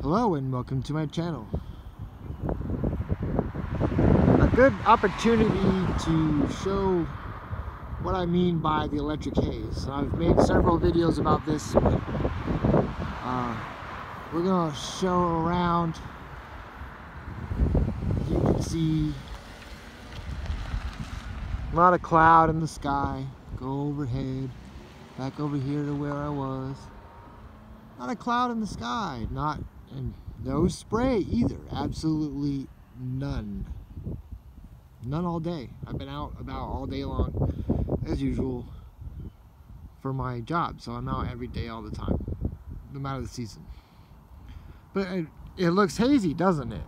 Hello and welcome to my channel. A good opportunity to show what I mean by the electric haze. I've made several videos about this. Uh, we're to show around. You can see a lot of cloud in the sky. Go overhead. Back over here to where I was. Not a cloud in the sky. Not and no spray either. Absolutely none. None all day. I've been out about all day long, as usual, for my job. So I'm out every day all the time, no matter the season. But it, it looks hazy, doesn't it?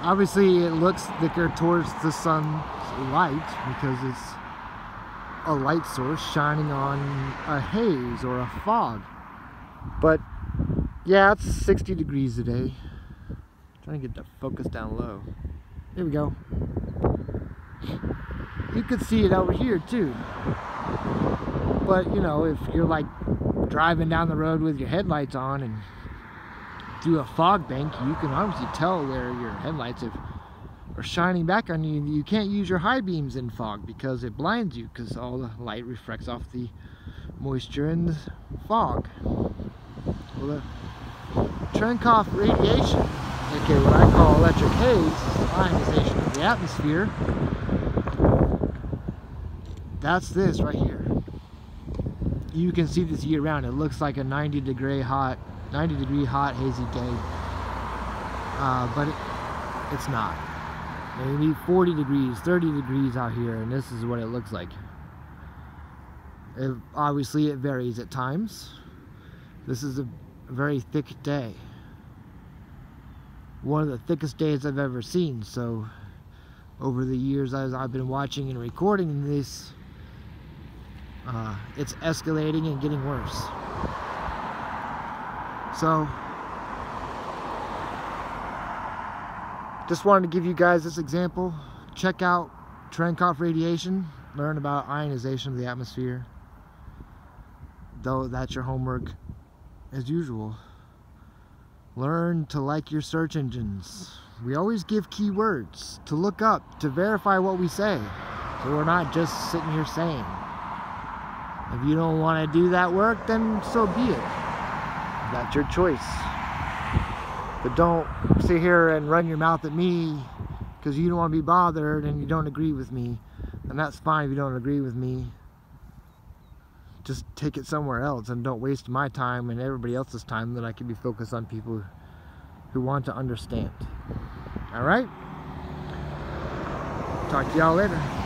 Obviously, it looks thicker towards the sun's light because it's a light source shining on a haze or a fog. But yeah, it's 60 degrees today. trying to get the focus down low. There we go. You could see it over here too. But you know, if you're like driving down the road with your headlights on and through a fog bank, you can obviously tell where your headlights have, are shining back on you. You can't use your high beams in fog because it blinds you because all the light reflects off the moisture in the fog. Well, the Cherenkov radiation, aka what I call electric haze, the ionization of the atmosphere, that's this right here. You can see this year round. It looks like a 90 degree hot, 90 degree hot hazy day, uh, but it, it's not. Maybe 40 degrees, 30 degrees out here, and this is what it looks like. It, obviously, it varies at times. This is a very thick day. One of the thickest days I've ever seen, so over the years as I've been watching and recording this, uh, it's escalating and getting worse. So, just wanted to give you guys this example. Check out Cherenkov radiation, learn about ionization of the atmosphere. Though that's your homework, as usual, learn to like your search engines. We always give keywords to look up, to verify what we say. So we're not just sitting here saying. If you don't want to do that work, then so be it. That's your choice. But don't sit here and run your mouth at me because you don't want to be bothered and you don't agree with me. And that's fine if you don't agree with me just take it somewhere else and don't waste my time and everybody else's time that I can be focused on people who want to understand. All right? Talk to y'all later.